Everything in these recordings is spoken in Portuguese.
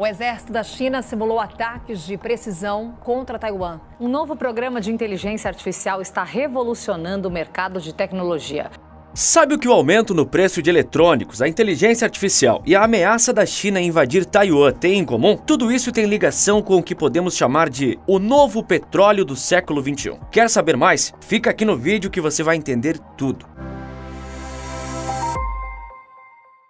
O exército da China simulou ataques de precisão contra Taiwan. Um novo programa de inteligência artificial está revolucionando o mercado de tecnologia. Sabe o que o aumento no preço de eletrônicos, a inteligência artificial e a ameaça da China invadir Taiwan têm em comum? Tudo isso tem ligação com o que podemos chamar de o novo petróleo do século 21. Quer saber mais? Fica aqui no vídeo que você vai entender tudo.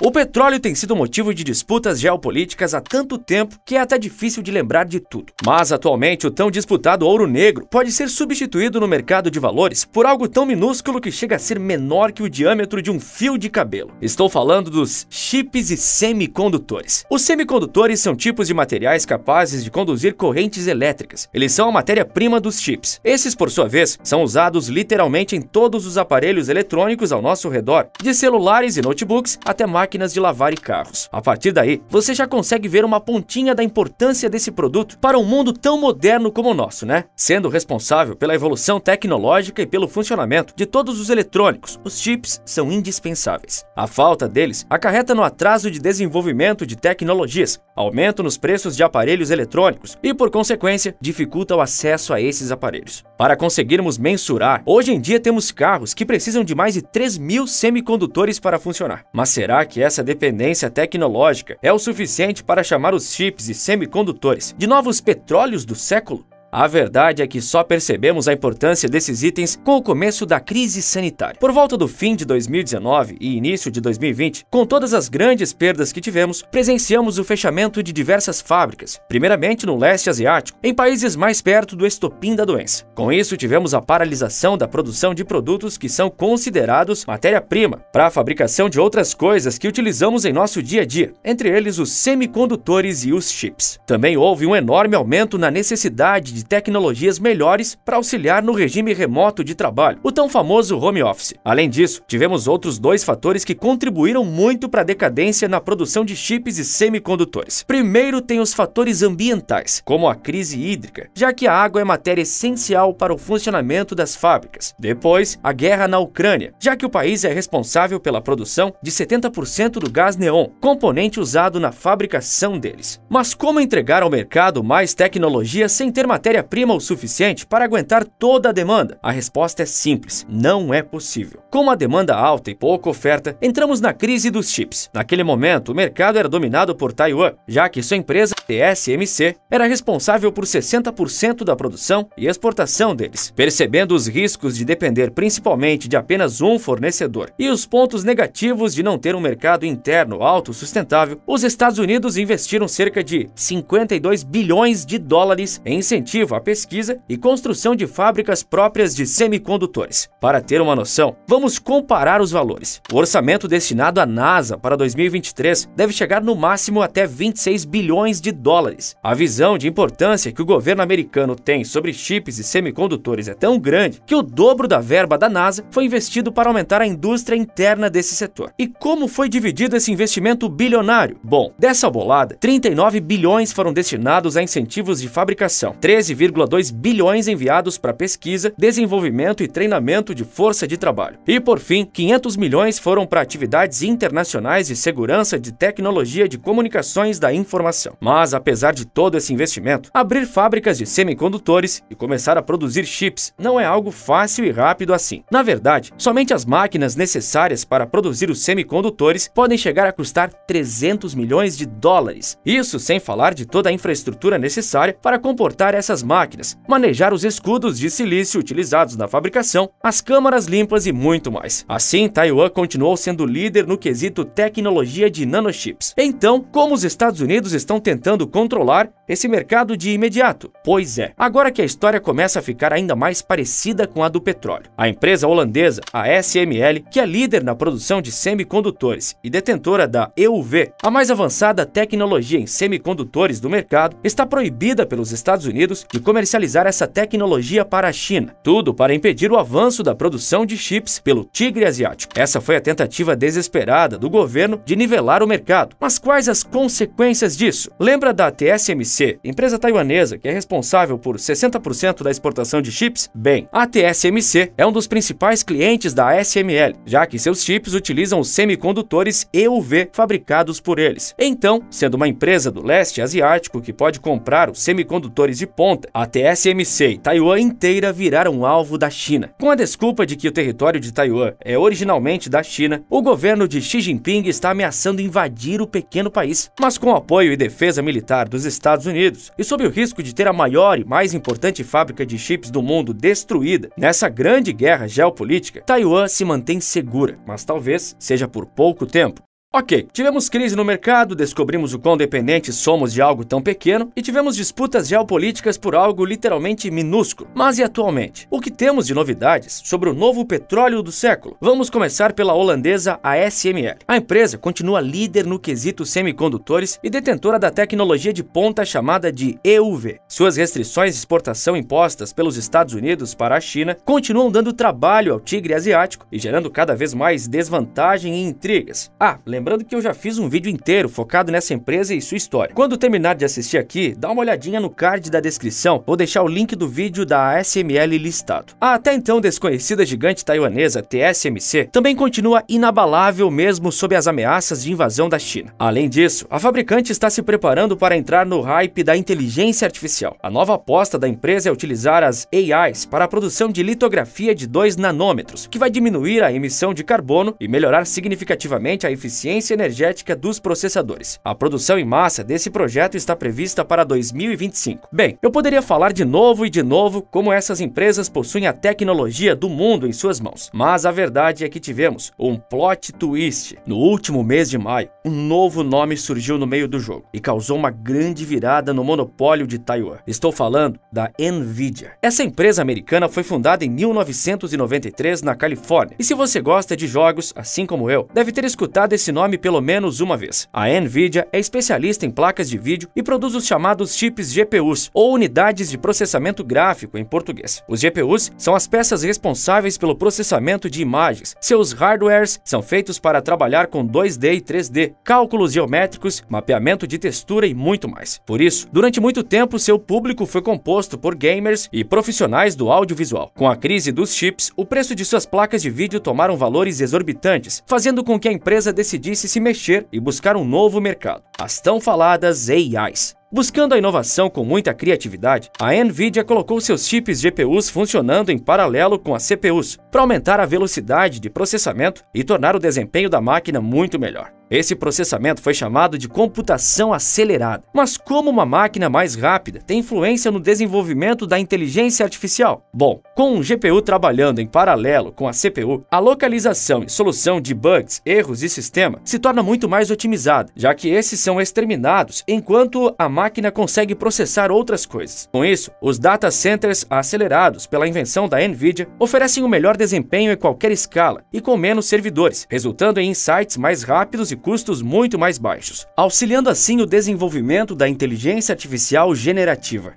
O petróleo tem sido motivo de disputas geopolíticas há tanto tempo que é até difícil de lembrar de tudo. Mas atualmente o tão disputado ouro negro pode ser substituído no mercado de valores por algo tão minúsculo que chega a ser menor que o diâmetro de um fio de cabelo. Estou falando dos chips e semicondutores. Os semicondutores são tipos de materiais capazes de conduzir correntes elétricas. Eles são a matéria-prima dos chips. Esses, por sua vez, são usados literalmente em todos os aparelhos eletrônicos ao nosso redor, de celulares e notebooks até máquinas máquinas de lavar e carros. A partir daí, você já consegue ver uma pontinha da importância desse produto para um mundo tão moderno como o nosso, né? Sendo responsável pela evolução tecnológica e pelo funcionamento de todos os eletrônicos, os chips são indispensáveis. A falta deles acarreta no atraso de desenvolvimento de tecnologias, aumento nos preços de aparelhos eletrônicos e, por consequência, dificulta o acesso a esses aparelhos. Para conseguirmos mensurar, hoje em dia temos carros que precisam de mais de 3 mil semicondutores para funcionar. Mas será que que essa dependência tecnológica é o suficiente para chamar os chips e semicondutores de novos petróleos do século? A verdade é que só percebemos a importância desses itens com o começo da crise sanitária. Por volta do fim de 2019 e início de 2020, com todas as grandes perdas que tivemos, presenciamos o fechamento de diversas fábricas, primeiramente no leste asiático, em países mais perto do estopim da doença. Com isso, tivemos a paralisação da produção de produtos que são considerados matéria-prima para a fabricação de outras coisas que utilizamos em nosso dia a dia, entre eles os semicondutores e os chips. Também houve um enorme aumento na necessidade de tecnologias melhores para auxiliar no regime remoto de trabalho, o tão famoso home office. Além disso, tivemos outros dois fatores que contribuíram muito para a decadência na produção de chips e semicondutores. Primeiro, tem os fatores ambientais, como a crise hídrica, já que a água é matéria essencial para o funcionamento das fábricas. Depois, a guerra na Ucrânia, já que o país é responsável pela produção de 70% do gás neon, componente usado na fabricação deles. Mas como entregar ao mercado mais tecnologia sem ter matéria matéria-prima o suficiente para aguentar toda a demanda? A resposta é simples: não é possível. Com uma demanda alta e pouca oferta, entramos na crise dos chips. Naquele momento, o mercado era dominado por Taiwan, já que sua empresa TSMC era responsável por 60% da produção e exportação deles. Percebendo os riscos de depender principalmente de apenas um fornecedor e os pontos negativos de não ter um mercado interno autossustentável, os Estados Unidos investiram cerca de 52 bilhões de dólares em incentivos incentivo à pesquisa e construção de fábricas próprias de semicondutores. Para ter uma noção, vamos comparar os valores. O orçamento destinado à NASA para 2023 deve chegar no máximo até 26 bilhões de dólares. A visão de importância que o governo americano tem sobre chips e semicondutores é tão grande que o dobro da verba da NASA foi investido para aumentar a indústria interna desse setor. E como foi dividido esse investimento bilionário? Bom, dessa bolada, 39 bilhões foram destinados a incentivos de fabricação, 13 13,2 bilhões enviados para pesquisa, desenvolvimento e treinamento de força de trabalho. E por fim, 500 milhões foram para atividades internacionais de segurança de tecnologia de comunicações da informação. Mas apesar de todo esse investimento, abrir fábricas de semicondutores e começar a produzir chips não é algo fácil e rápido assim. Na verdade, somente as máquinas necessárias para produzir os semicondutores podem chegar a custar 300 milhões de dólares. Isso sem falar de toda a infraestrutura necessária para comportar essas essas máquinas, manejar os escudos de silício utilizados na fabricação, as câmaras limpas e muito mais. Assim, Taiwan continuou sendo líder no quesito tecnologia de nanochips. Então, como os Estados Unidos estão tentando controlar esse mercado de imediato? Pois é, agora que a história começa a ficar ainda mais parecida com a do petróleo. A empresa holandesa, a SML, que é líder na produção de semicondutores e detentora da EUV, a mais avançada tecnologia em semicondutores do mercado, está proibida pelos Estados Unidos de comercializar essa tecnologia para a China. Tudo para impedir o avanço da produção de chips pelo tigre asiático. Essa foi a tentativa desesperada do governo de nivelar o mercado. Mas quais as consequências disso? Lembra da TSMC, empresa taiwanesa que é responsável por 60% da exportação de chips? Bem, a TSMC é um dos principais clientes da ASML, já que seus chips utilizam os semicondutores EUV fabricados por eles. Então, sendo uma empresa do leste asiático que pode comprar os semicondutores de ponta, a TSMC e Taiwan inteira viraram alvo da China. Com a desculpa de que o território de Taiwan é originalmente da China, o governo de Xi Jinping está ameaçando invadir o pequeno país, mas com apoio e defesa militar dos Estados Unidos e sob o risco de ter a maior e mais importante fábrica de chips do mundo destruída. Nessa grande guerra geopolítica, Taiwan se mantém segura, mas talvez seja por pouco tempo. Ok, tivemos crise no mercado, descobrimos o quão dependentes somos de algo tão pequeno e tivemos disputas geopolíticas por algo literalmente minúsculo. Mas e atualmente? O que temos de novidades sobre o novo petróleo do século? Vamos começar pela holandesa ASML. A empresa continua líder no quesito semicondutores e detentora da tecnologia de ponta chamada de EUV. Suas restrições de exportação impostas pelos Estados Unidos para a China continuam dando trabalho ao tigre asiático e gerando cada vez mais desvantagem e intrigas. Ah, Lembrando que eu já fiz um vídeo inteiro focado nessa empresa e sua história. Quando terminar de assistir aqui, dá uma olhadinha no card da descrição, vou deixar o link do vídeo da ASML listado. A até então desconhecida gigante taiwanesa TSMC também continua inabalável mesmo sob as ameaças de invasão da China. Além disso, a fabricante está se preparando para entrar no hype da inteligência artificial. A nova aposta da empresa é utilizar as AIs para a produção de litografia de 2 nanômetros, que vai diminuir a emissão de carbono e melhorar significativamente a eficiência eficiência energética dos processadores. A produção em massa desse projeto está prevista para 2025. Bem, eu poderia falar de novo e de novo como essas empresas possuem a tecnologia do mundo em suas mãos, mas a verdade é que tivemos um plot twist. No último mês de maio, um novo nome surgiu no meio do jogo e causou uma grande virada no monopólio de Taiwan. Estou falando da Nvidia. Essa empresa americana foi fundada em 1993 na Califórnia. E se você gosta de jogos, assim como eu, deve ter escutado esse nome pelo menos uma vez. A Nvidia é especialista em placas de vídeo e produz os chamados chips GPUs, ou unidades de processamento gráfico em português. Os GPUs são as peças responsáveis pelo processamento de imagens. Seus hardwares são feitos para trabalhar com 2D e 3D, cálculos geométricos, mapeamento de textura e muito mais. Por isso, durante muito tempo, seu público foi composto por gamers e profissionais do audiovisual. Com a crise dos chips, o preço de suas placas de vídeo tomaram valores exorbitantes, fazendo com que a empresa decidisse decidisse se mexer e buscar um novo mercado, as tão faladas AIs. Buscando a inovação com muita criatividade, a Nvidia colocou seus chips GPUs funcionando em paralelo com as CPUs, para aumentar a velocidade de processamento e tornar o desempenho da máquina muito melhor. Esse processamento foi chamado de computação acelerada. Mas como uma máquina mais rápida tem influência no desenvolvimento da inteligência artificial? Bom, com um GPU trabalhando em paralelo com a CPU, a localização e solução de bugs, erros e sistema se torna muito mais otimizada, já que esses são exterminados enquanto a máquina consegue processar outras coisas. Com isso, os data centers acelerados pela invenção da Nvidia oferecem o melhor desempenho em qualquer escala e com menos servidores, resultando em insights mais rápidos e custos muito mais baixos, auxiliando assim o desenvolvimento da inteligência artificial generativa.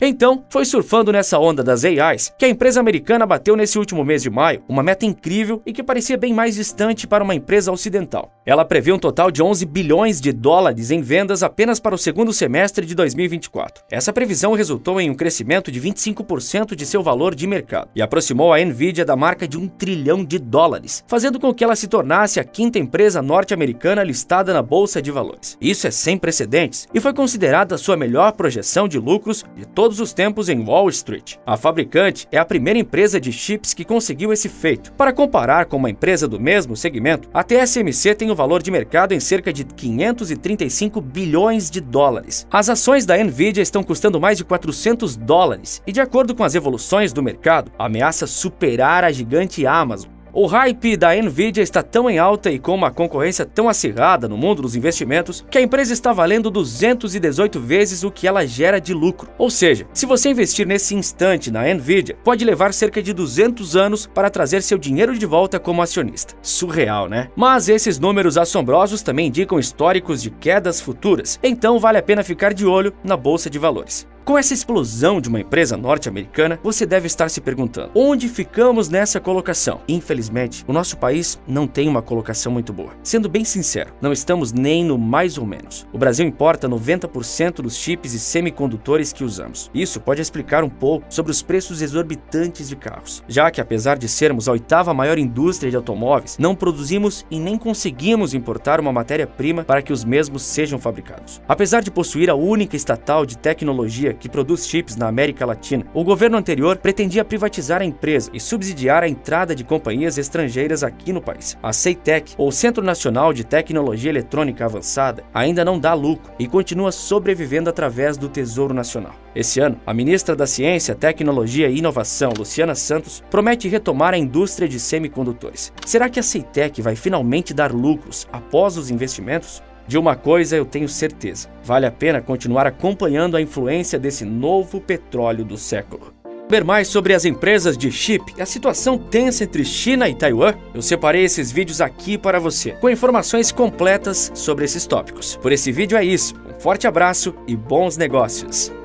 Então, foi surfando nessa onda das AIs que a empresa americana bateu nesse último mês de maio uma meta incrível e que parecia bem mais distante para uma empresa ocidental. Ela prevê um total de 11 bilhões de dólares em vendas apenas para o segundo semestre de 2024. Essa previsão resultou em um crescimento de 25% de seu valor de mercado e aproximou a Nvidia da marca de um trilhão de dólares, fazendo com que ela se tornasse a quinta empresa norte-americana listada na bolsa de valores. Isso é sem precedentes e foi considerada a sua melhor projeção de lucros de todo todos os tempos em Wall Street. A fabricante é a primeira empresa de chips que conseguiu esse feito. Para comparar com uma empresa do mesmo segmento, a TSMC tem o um valor de mercado em cerca de 535 bilhões de dólares. As ações da Nvidia estão custando mais de 400 dólares e, de acordo com as evoluções do mercado, ameaça superar a gigante Amazon. O hype da Nvidia está tão em alta e com uma concorrência tão acirrada no mundo dos investimentos que a empresa está valendo 218 vezes o que ela gera de lucro. Ou seja, se você investir nesse instante na Nvidia, pode levar cerca de 200 anos para trazer seu dinheiro de volta como acionista. Surreal, né? Mas esses números assombrosos também indicam históricos de quedas futuras, então vale a pena ficar de olho na bolsa de valores. Com essa explosão de uma empresa norte-americana, você deve estar se perguntando: onde ficamos nessa colocação? Infelizmente, o nosso país não tem uma colocação muito boa. Sendo bem sincero, não estamos nem no mais ou menos. O Brasil importa 90% dos chips e semicondutores que usamos. Isso pode explicar um pouco sobre os preços exorbitantes de carros, já que apesar de sermos a oitava maior indústria de automóveis, não produzimos e nem conseguimos importar uma matéria-prima para que os mesmos sejam fabricados. Apesar de possuir a única estatal de tecnologia que produz chips na América Latina, o governo anterior pretendia privatizar a empresa e subsidiar a entrada de companhias estrangeiras aqui no país. A CEITEC, ou Centro Nacional de Tecnologia Eletrônica Avançada, ainda não dá lucro e continua sobrevivendo através do Tesouro Nacional. Esse ano, a ministra da Ciência, Tecnologia e Inovação, Luciana Santos, promete retomar a indústria de semicondutores. Será que a Ceitec vai finalmente dar lucros após os investimentos? De uma coisa eu tenho certeza: vale a pena continuar acompanhando a influência desse novo petróleo do século. Ver mais sobre as empresas de chip e a situação tensa entre China e Taiwan? Eu separei esses vídeos aqui para você, com informações completas sobre esses tópicos. Por esse vídeo é isso. Um forte abraço e bons negócios!